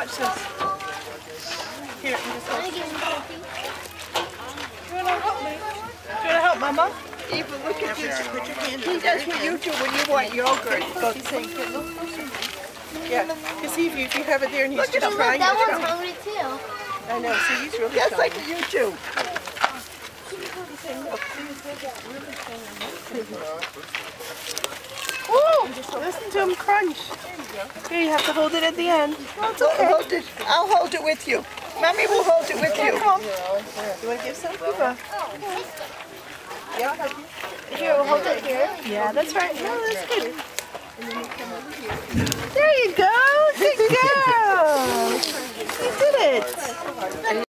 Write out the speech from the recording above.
watch this. Here, you just hold. Can I give him a? Do you want to help me? Do you want to help Mama? Eva, look at this. He does what you do when you want yogurt. Go, he's saying, get a little closer. Yeah, because see if you, have it there and he's Look at just him, Look, trying that one's hungry too. I know, see, he's really Just trying. like you do. He's saying, look, see, his legs are really showing. Woo! Listen to him crunch. Here, you have to hold it at the end. Oh, it's okay. Hold it. I'll hold it with you. Mommy will hold it with you. come on. You want to give some? Eva? Yeah, I'll help you. Here, we'll hold it here. Yeah, that's right. No, that's good. There you go. Good girl. You did it.